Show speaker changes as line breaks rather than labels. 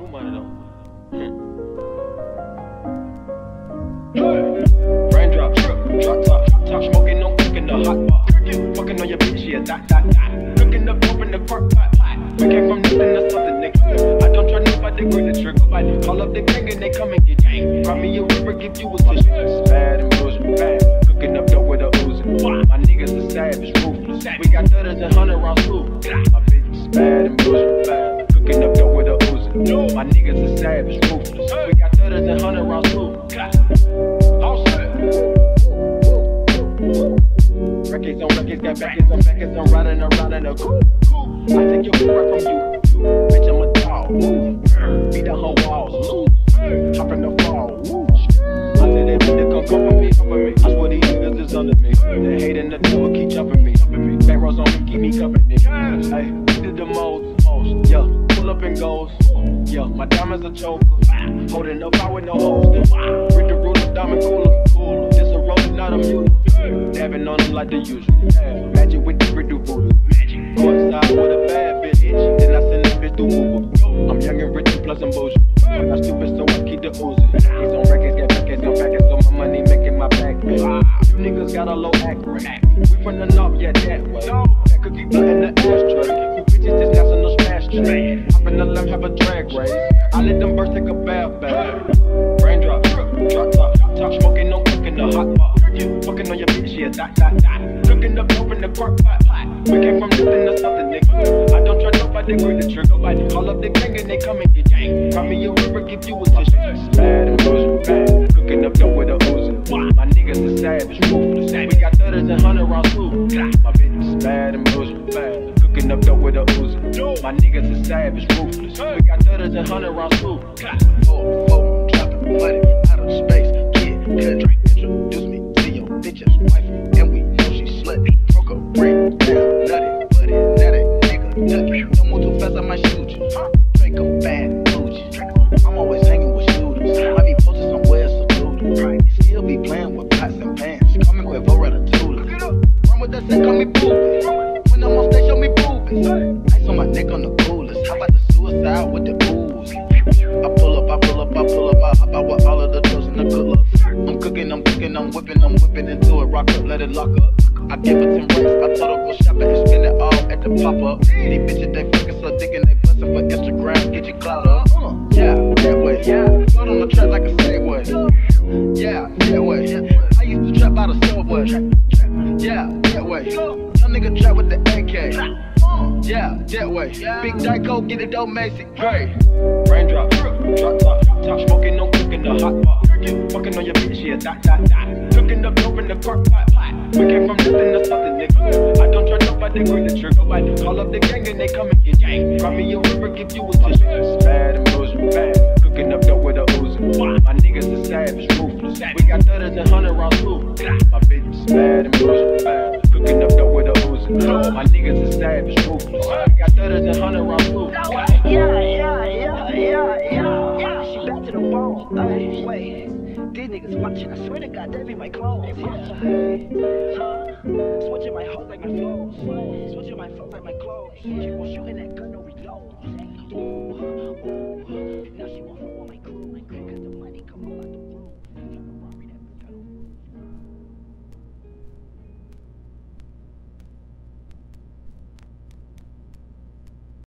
new money though. Raindrop, drip, drop top, top smoking, no cooking the hot pot. Fucking on your bitch, yeah, dot, dot, dot. Cooking up, open the pork pot, pot. We came from nothing to something, nigga. I don't try nobody, green the trigger, but call up the gang and they come and get gang. Grab me a river, give you a fish. Bad and bullshit, bad. My niggas are savage, ruthless. We got thudders and hundred rounds too. All set. Records on records, got backers on backers. I'm riding around in a coupe. I take your word from you. Bitch, I'm a dog. Beat the whole walls loose. Hop in the fall. I said they better come come for me, come for me. I swear these niggas is under me. They hate and the door, keep jumping me. Back rows on me, keep me company. Hey, did the most, most, yeah up and goes. Yeah, my diamonds a choker. Holding up, I with no holster. Read the ruler, diamond cooler. Cooler. This a roller, not a mule. Dabbing on them like the usual. Magic with the riddle ruler. Go outside with a bad bitch. Then I send this bitch to Uber. I'm young and rich and plus I'm bougie. I'm stupid, so I keep the Uzi. He's on records, get packets, got packets, so my money making my back. You niggas got a low act. We from the north, yeah, that way. That cookie blunt in the ashtray. You bitches just got some no. Hop in the limb, have a drag race. I let them birds take a bath bath. Raindrop, drop top, top smoking, no cooking the hot pot. Fucking on your bitch, yeah, dot, dot, dot. Cooking up dope in the crock pot, pot. We came from nothing to something, nigga. I don't try nobody, grip the trigger. Nobody call up the gang and they come and get gang. Got me a river, give you a tissue. Bad and boujee, bad. Cooking up dope with a Uzi. My niggas is savage, ruthless. We got thudders and hundred rounds too. My bitch is bad and boujee, bad. Cooking up dope with a Uzi. My niggas is savage, ruthless. We got thudders and hundred rounds too.
Rock up, let it lock up. I give it 10 racks, I told her go shopping and spend it all at the pop up. These bitches, they fucking so dick and they bustin' for Instagram, get your clout up. Yeah, that way, yeah. Float on the track like a Segway. Yeah, that way. I used to trap out of subway. Yeah, that way. Young nigga trap with the AK. Yeah, that way. Big Dyko, get it, don't Macy. Gray.
Raindrop, drop top, top smoking, no cooking the hot pot. Fucking on your bitch, yeah, dot, dot, dot. Cooking up dope in the crock pot, pot. We came from nothing to something, nigga. I don't trust nobody, grip the trigger. Nobody call up the gang and they come and get gang. Cry me a river, give you a tissue. Bad and boujee, bad. Cooking up dope with a Uzi. My niggas is savage, ruthless. We got thudders and hundred rounds too. My bitch is bad and boujee, bad. Cooking up dope with a Uzi. My niggas is savage, ruthless. We got thudders and hundred rounds too.
Watching. I swear to God, they be my clothes. Yeah. Huh? Switching my hoes like my flows. Switching my flows like my clothes. Keep on shooting that gun, no reload. Ooh, ooh.